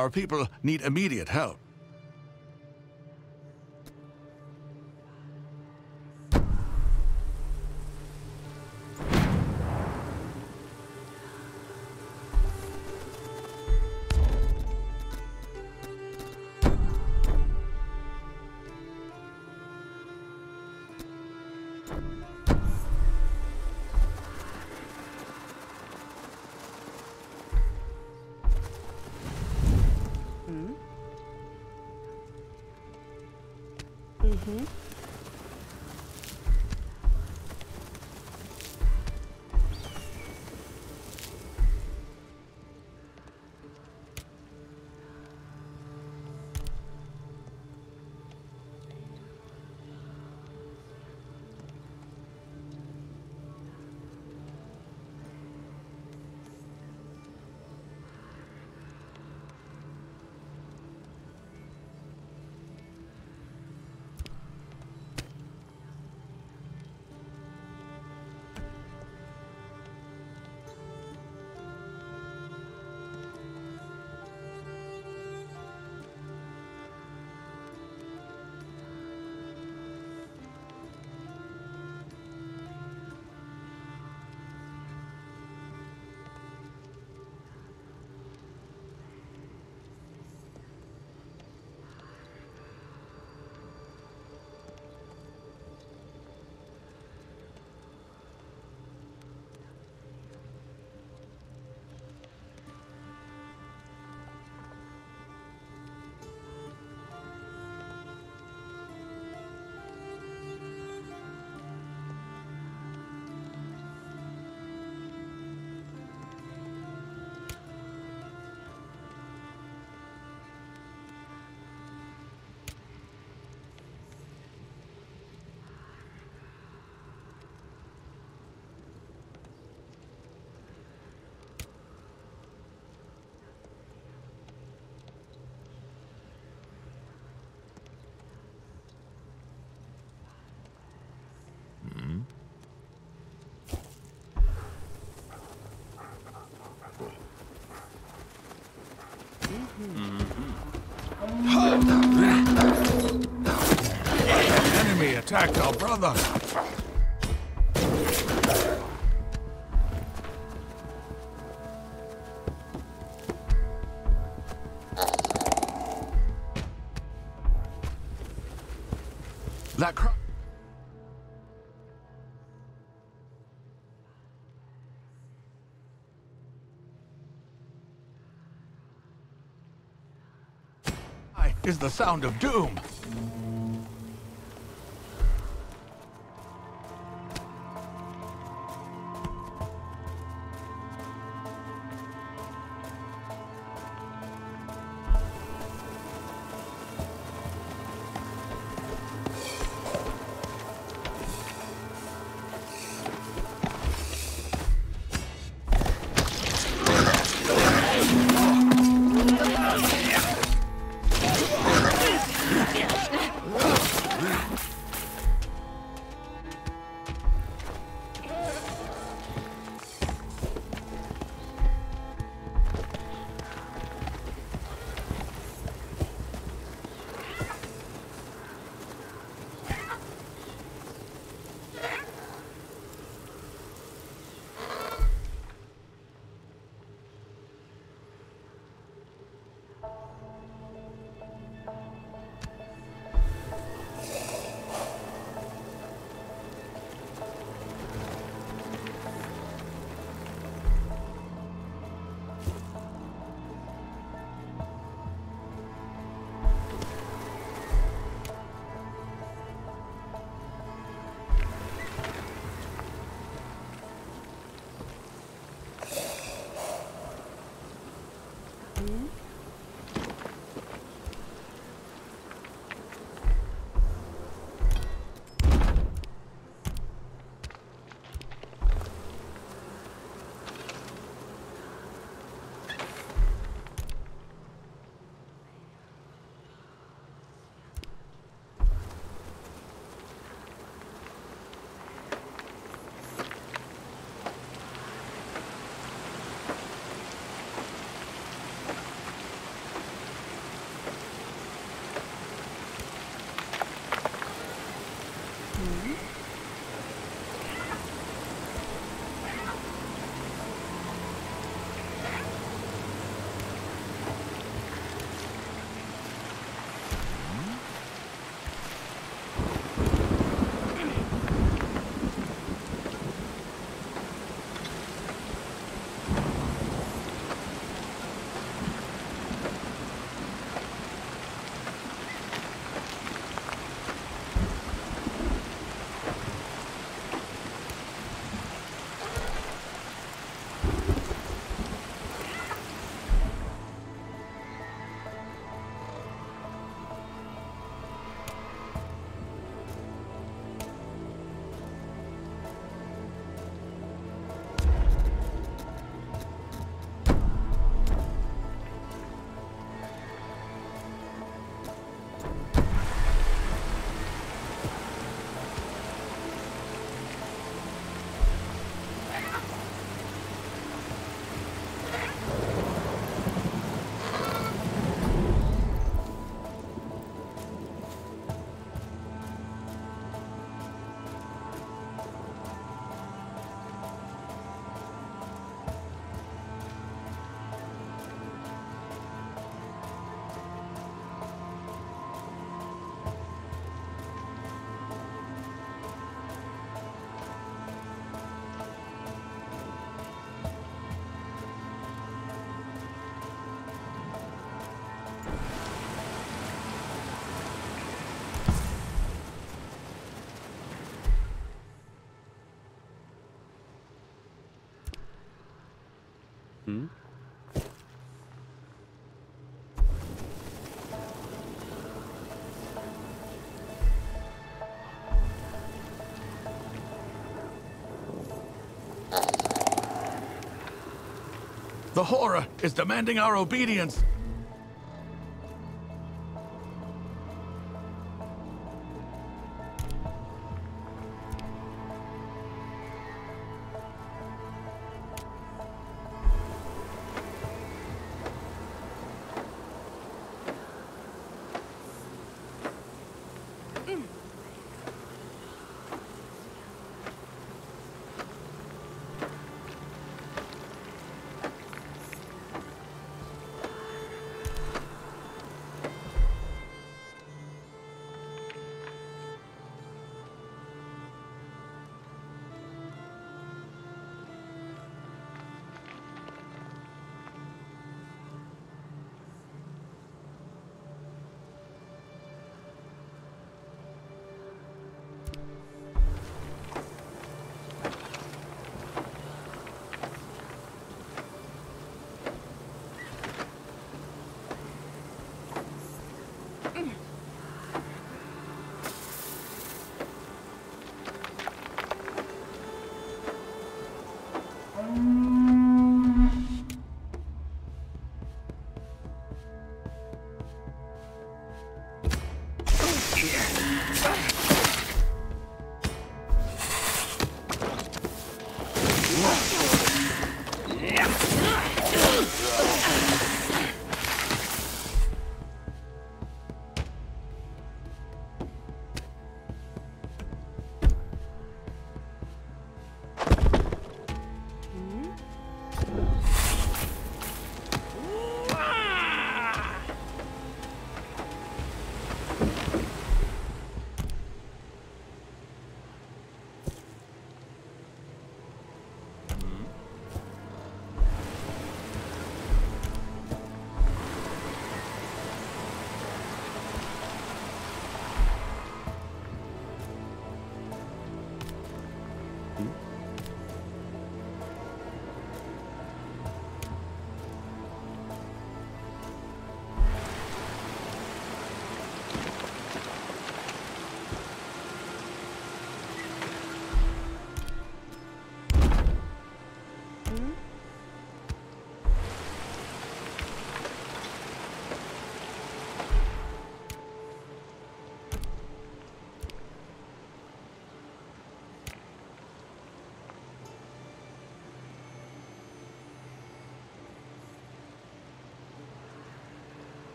Our people need immediate help. Enemy attacked our brother. That cr- is the sound of doom. The horror is demanding our obedience.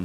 Ừ.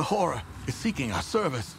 The horror is seeking our service.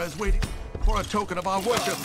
Is waiting for a token of our worship.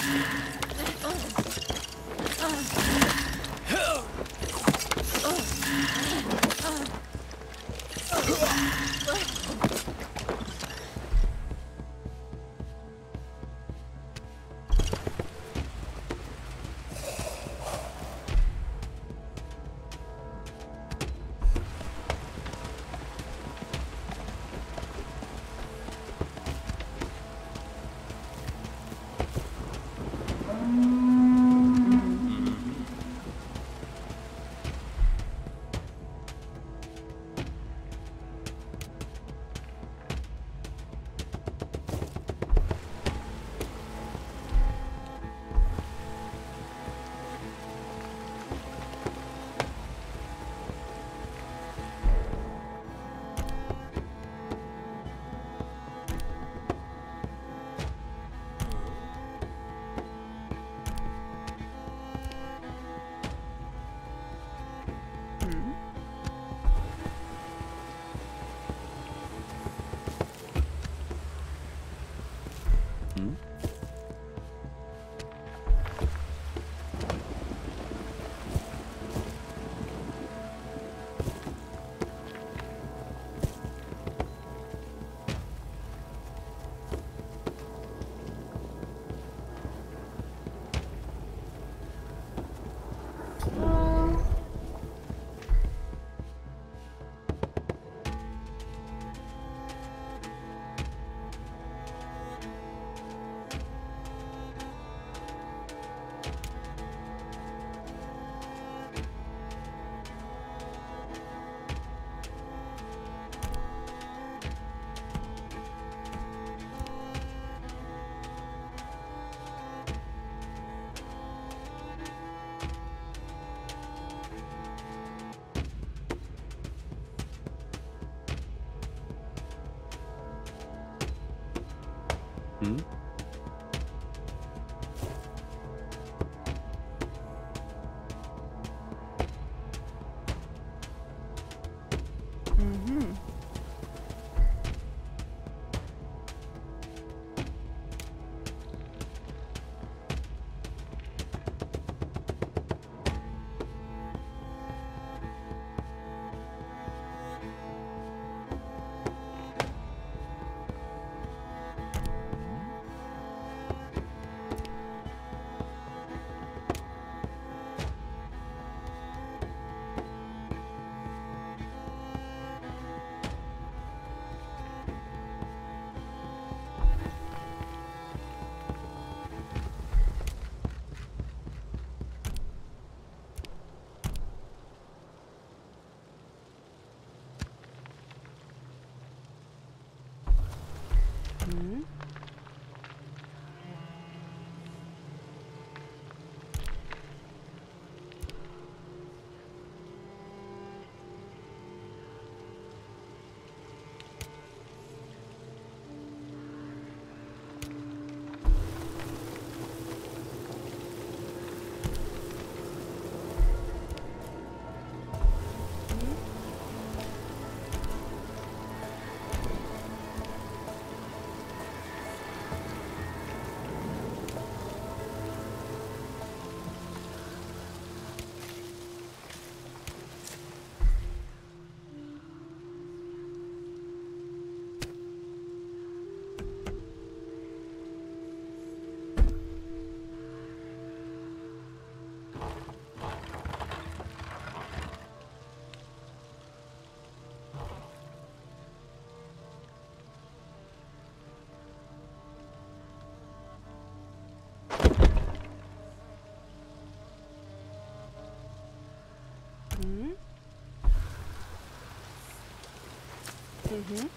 Mm -hmm.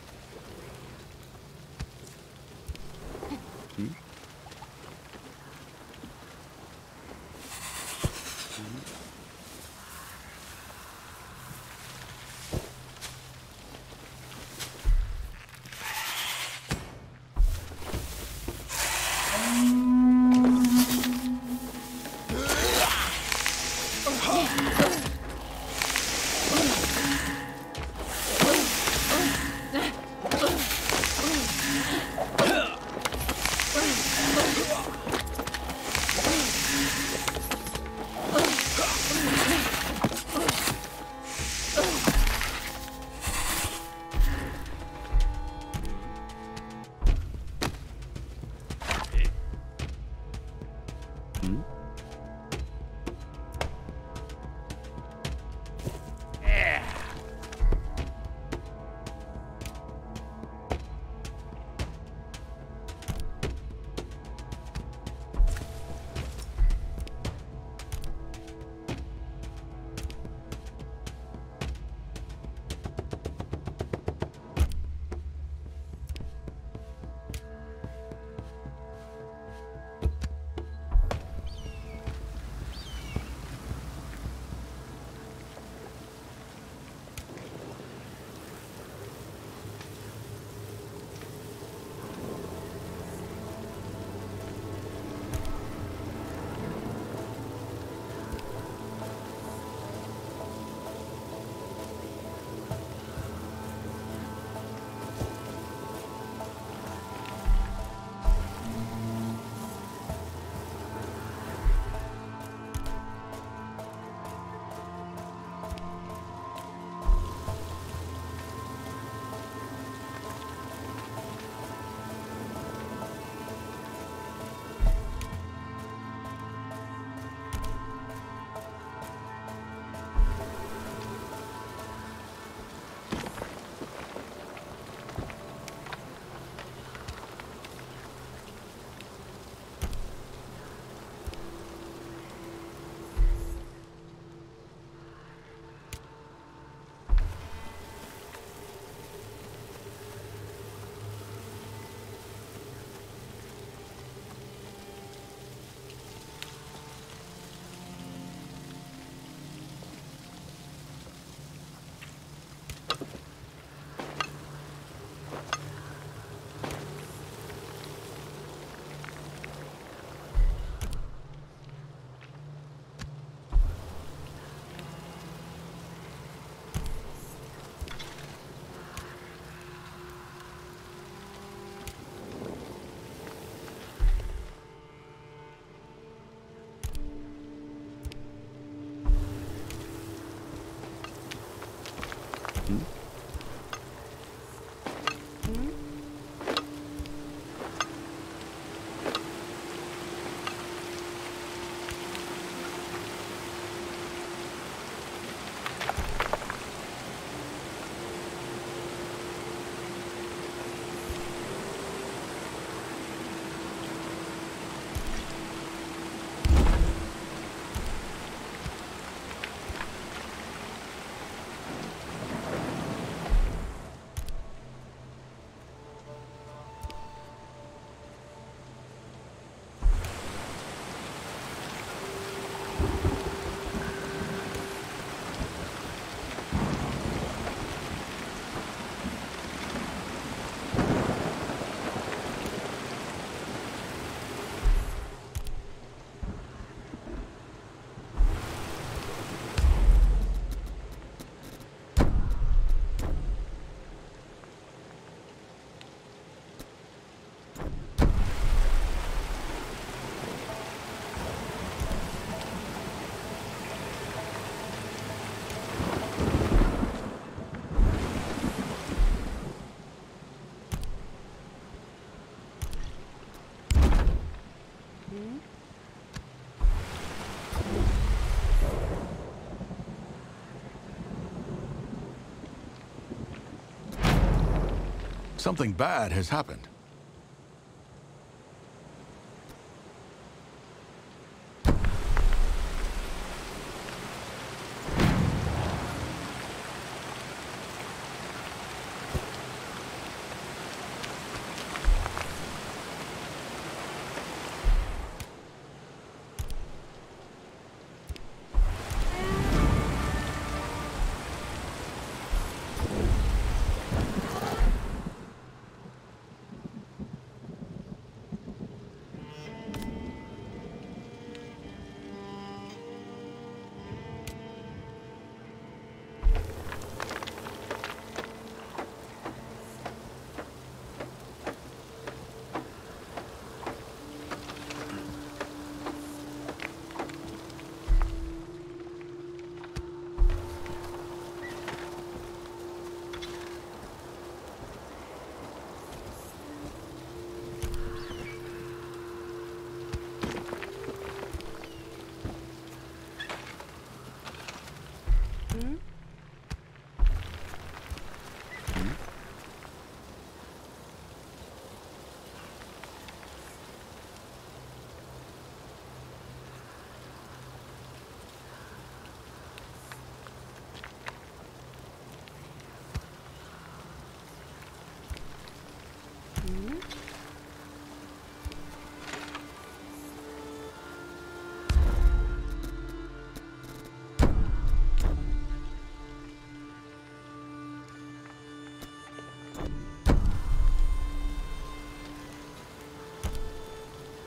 Something bad has happened.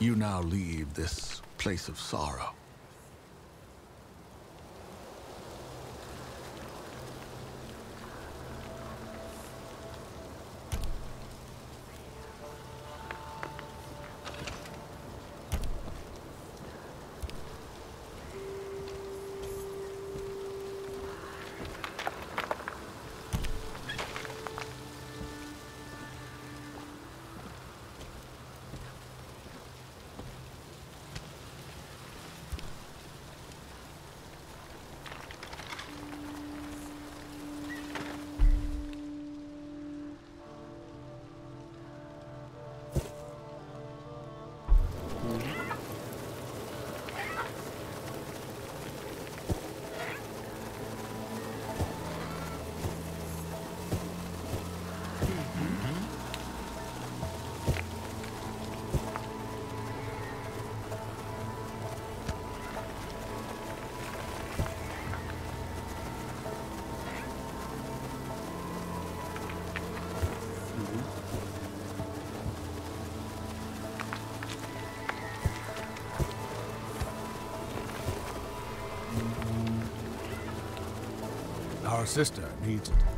You now leave this place of sorrow. Our sister needs it.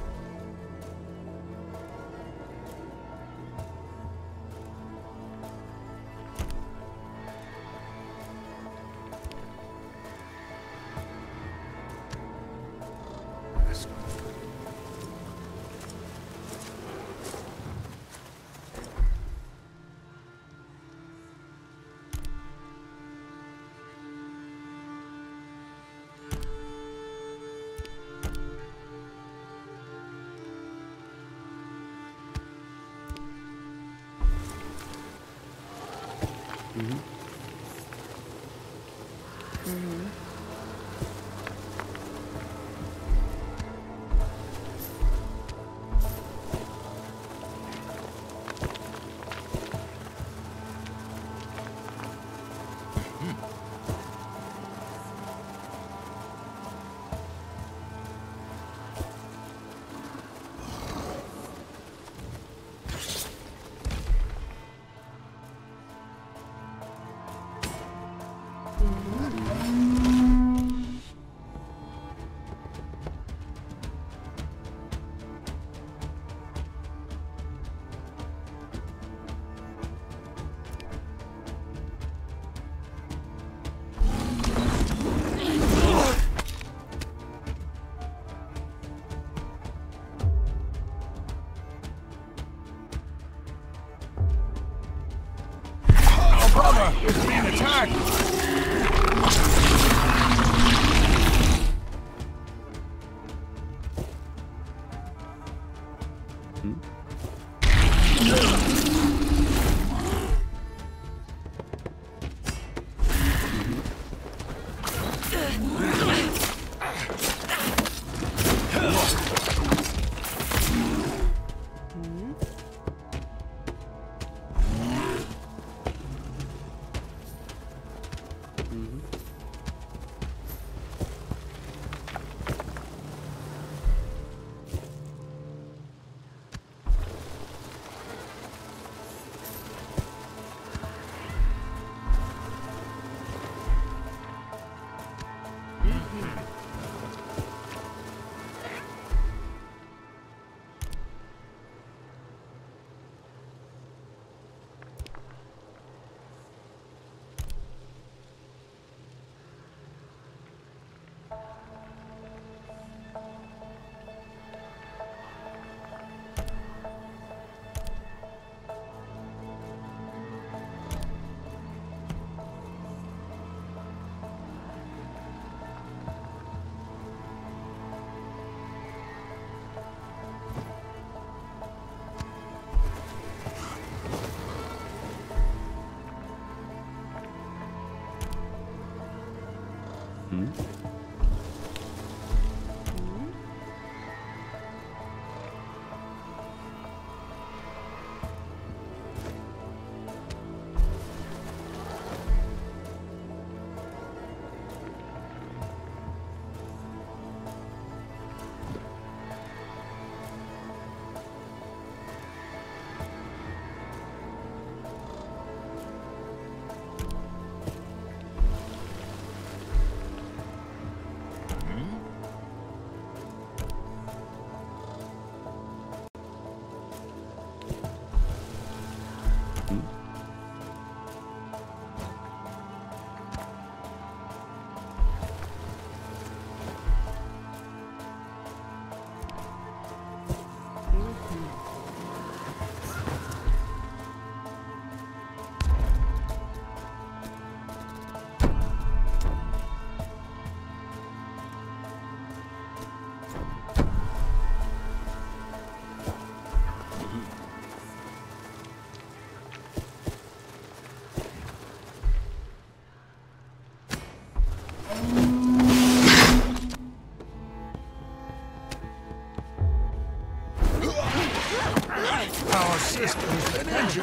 Our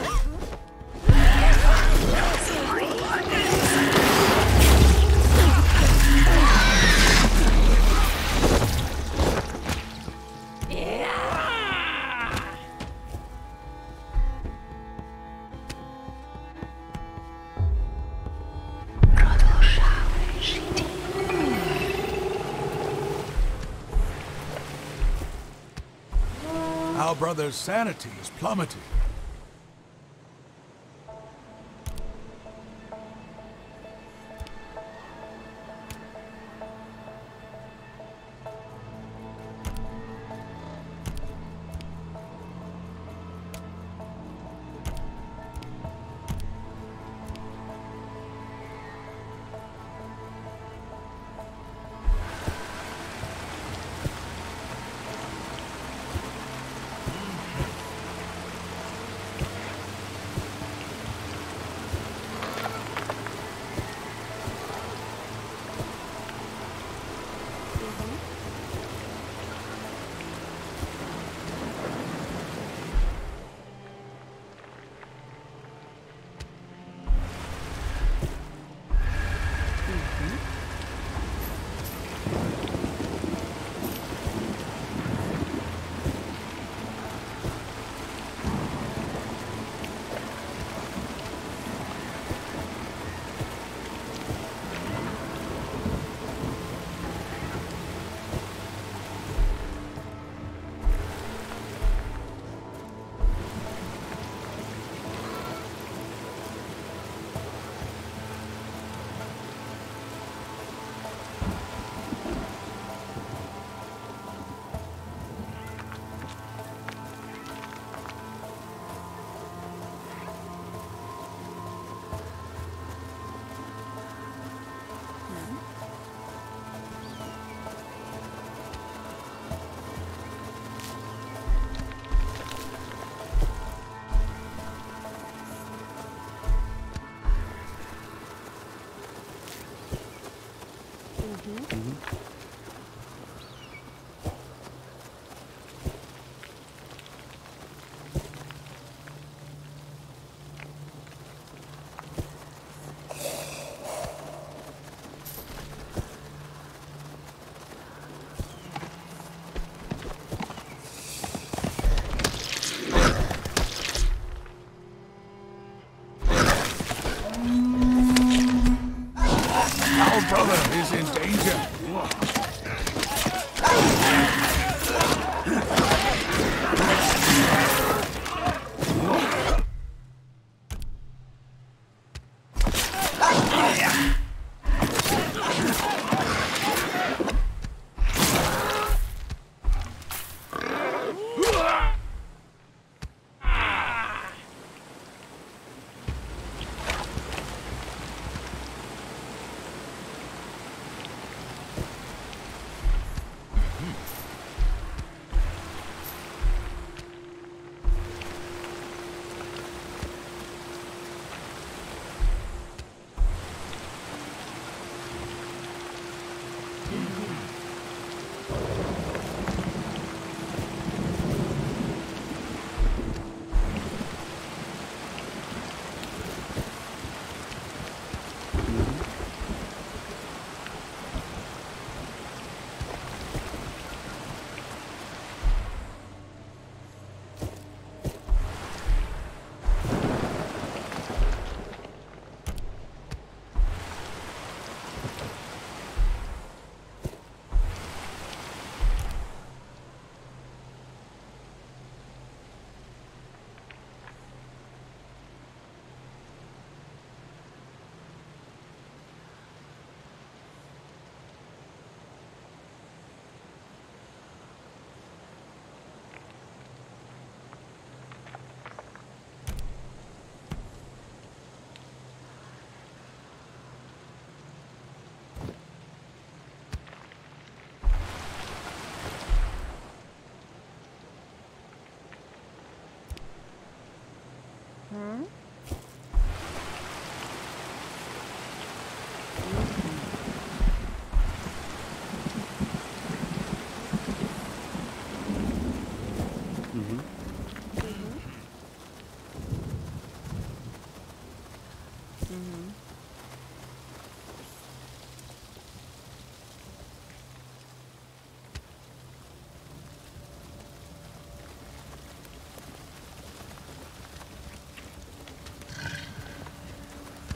brother's sanity is plummeting.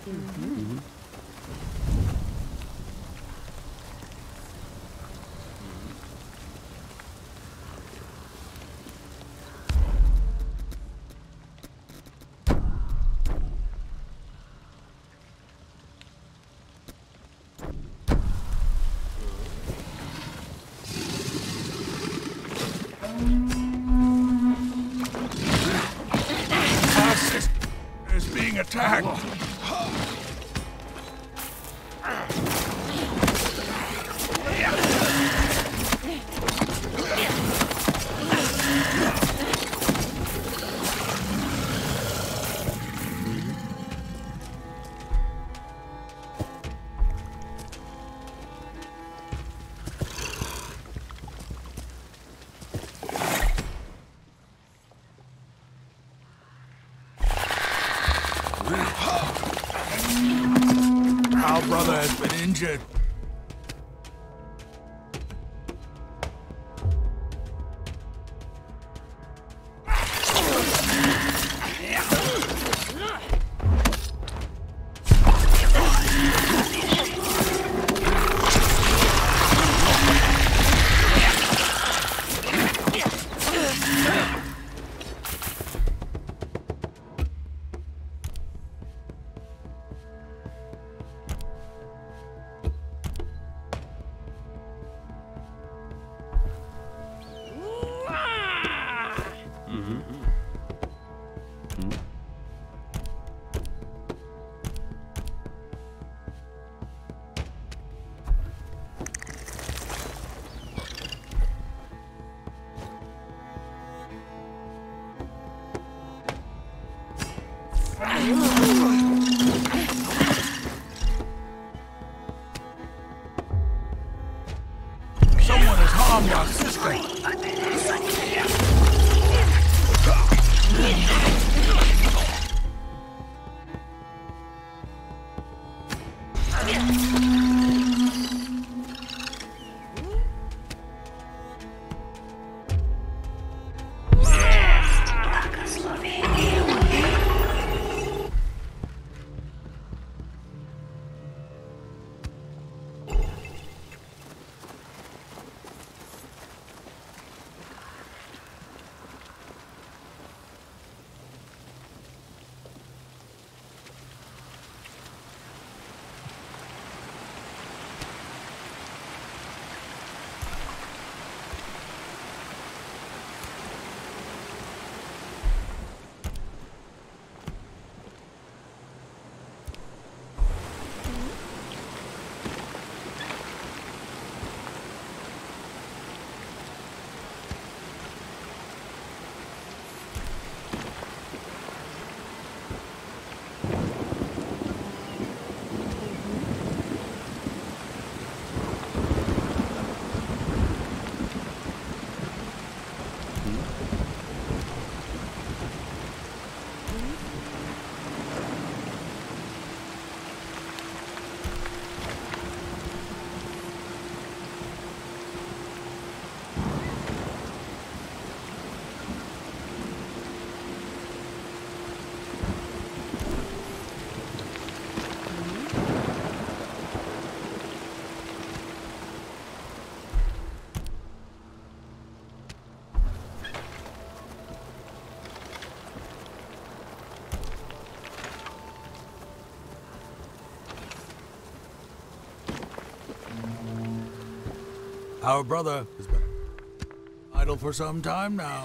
Plummeted. Our Someone Our brother has been idle for some time now.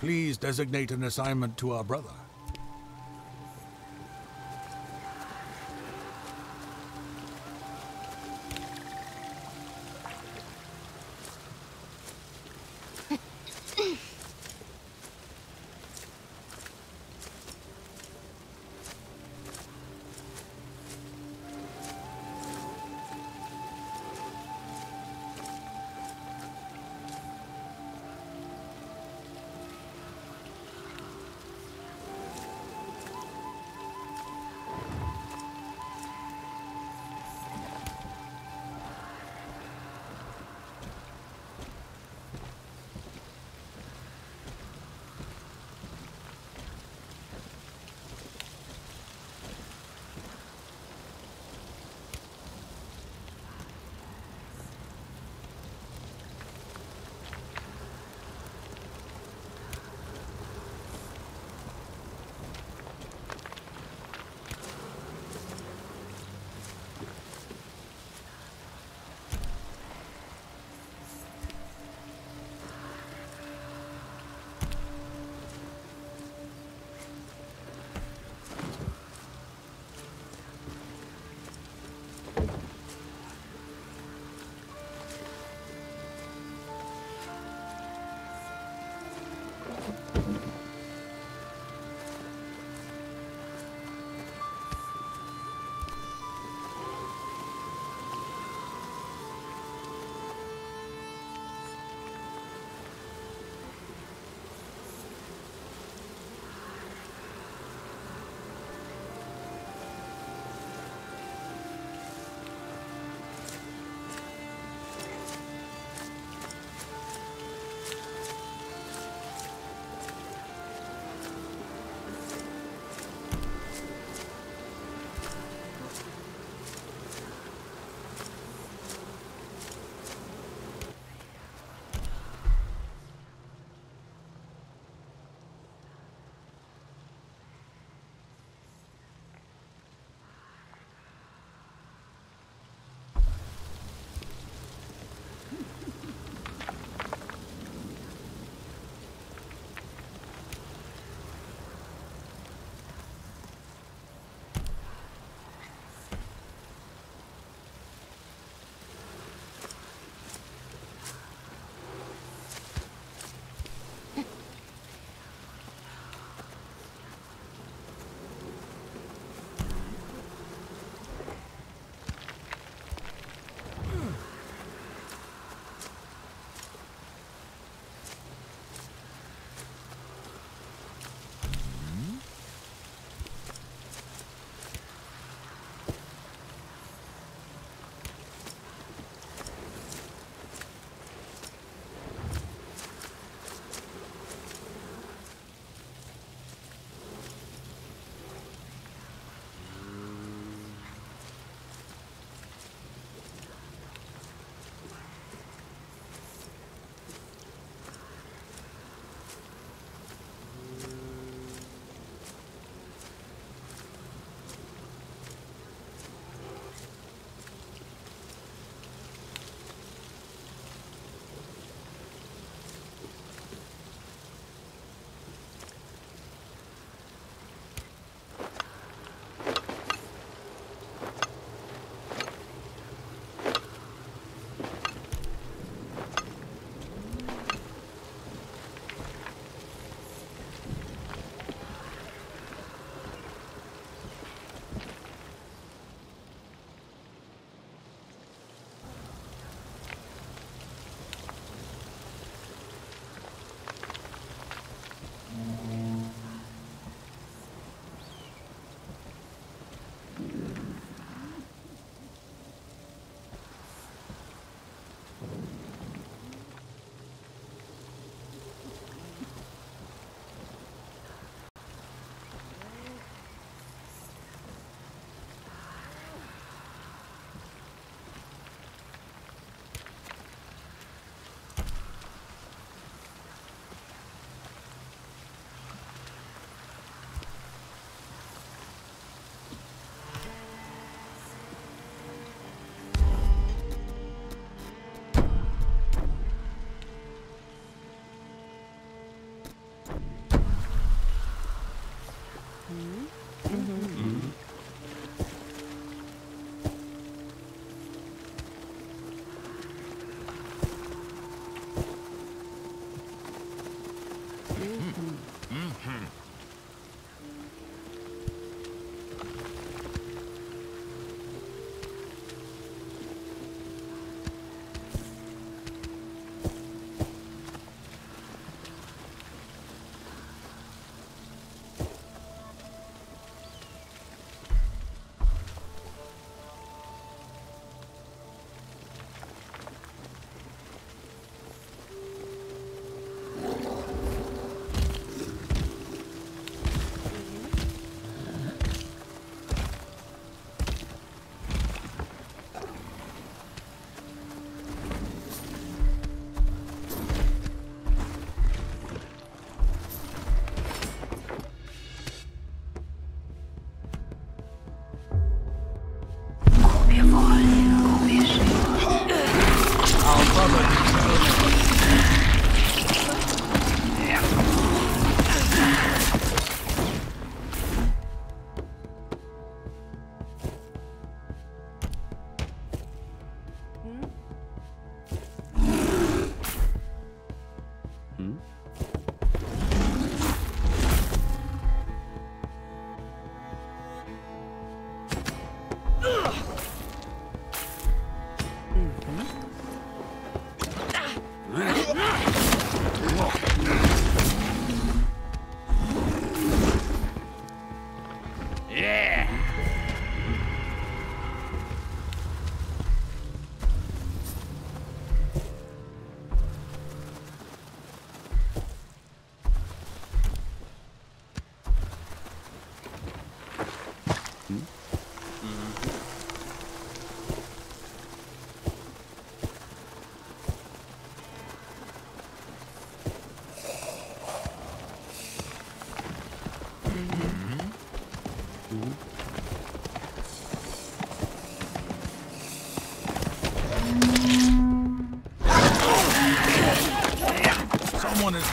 Please designate an assignment to our brother.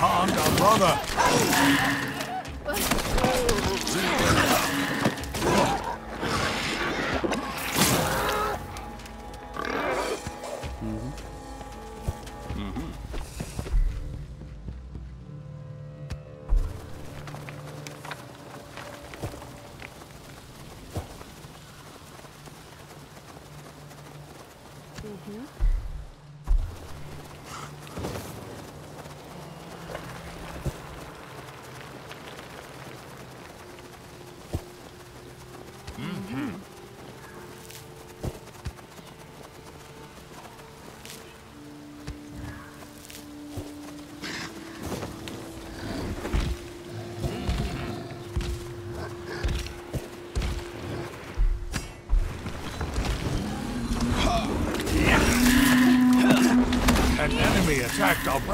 Harmed brother.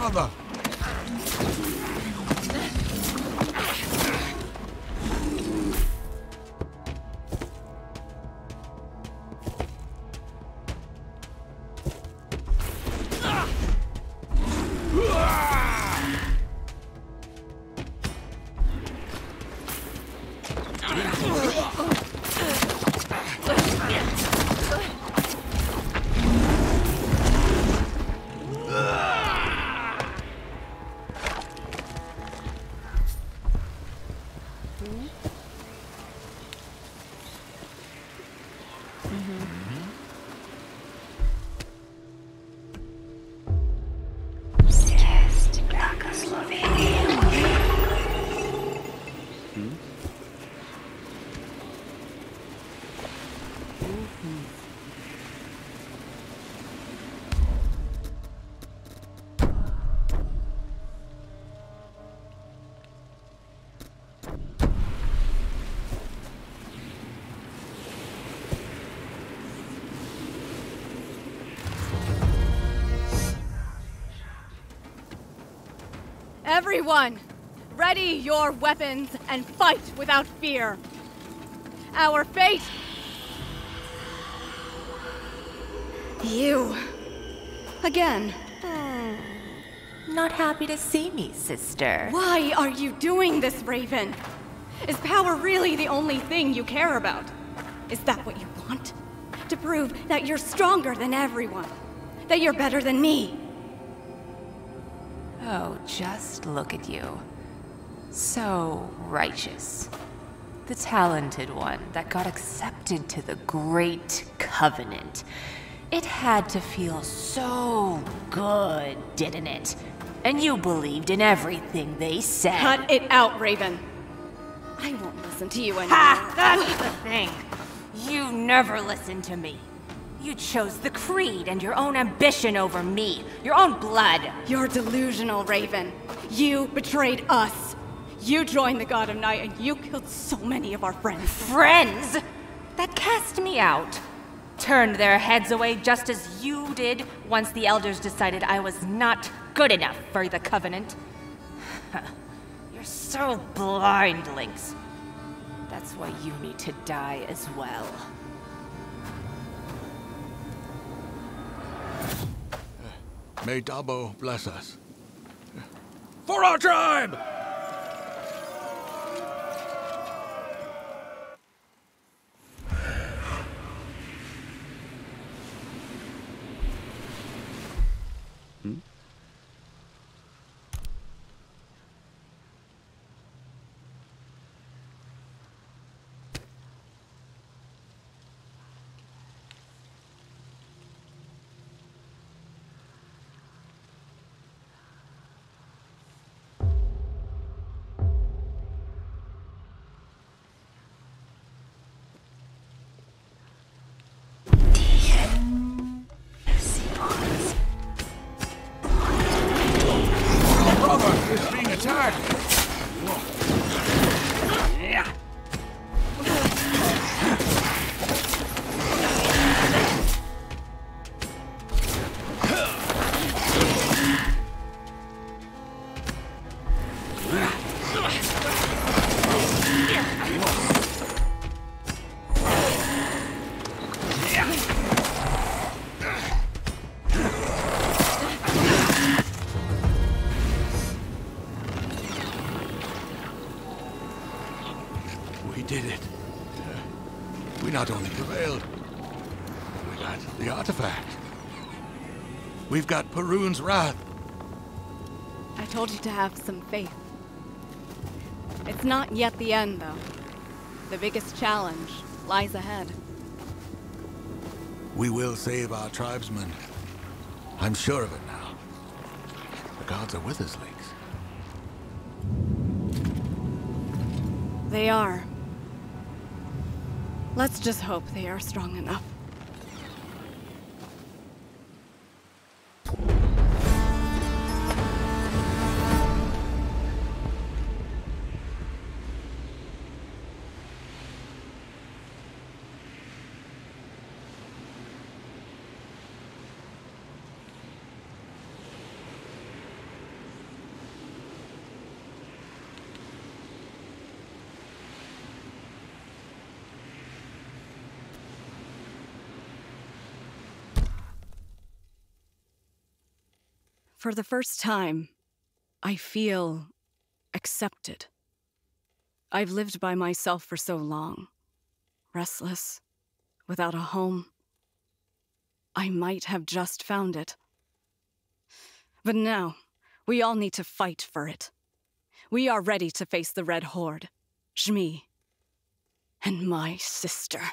Attacked Everyone, ready your weapons and fight without fear. Our fate. You. Again. Hmm. Not happy to see me, sister. Why are you doing this, Raven? Is power really the only thing you care about? Is that what you want? To prove that you're stronger than everyone? That you're better than me? Just look at you. So righteous. The talented one that got accepted to the Great Covenant. It had to feel so good, didn't it? And you believed in everything they said. Cut it out, Raven. I won't listen to you anymore. Ha! That's the thing. You never listen to me. You chose the creed and your own ambition over me, your own blood. You're delusional, Raven. You betrayed us. You joined the God of Night and you killed so many of our friends. Friends that cast me out, turned their heads away just as you did once the elders decided I was not good enough for the Covenant. You're so blind, Lynx. That's why you need to die as well. May Dabo bless us. For our tribe! We've got Perun's wrath. I told you to have some faith. It's not yet the end, though. The biggest challenge lies ahead. We will save our tribesmen. I'm sure of it now. The gods are with us, Lynx. They are. Let's just hope they are strong enough. For the first time, I feel accepted. I've lived by myself for so long, restless, without a home. I might have just found it. But now, we all need to fight for it. We are ready to face the Red Horde, Shmi, and my sister.